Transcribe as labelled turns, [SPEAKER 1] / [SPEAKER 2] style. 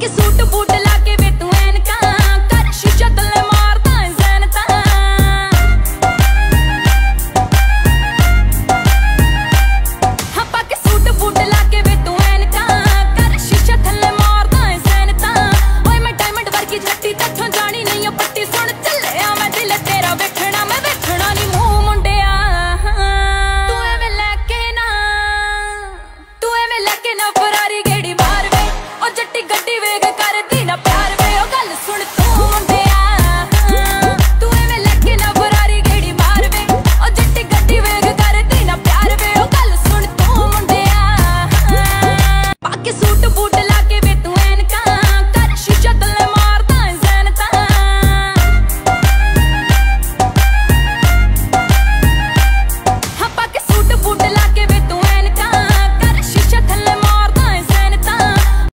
[SPEAKER 1] के suit boot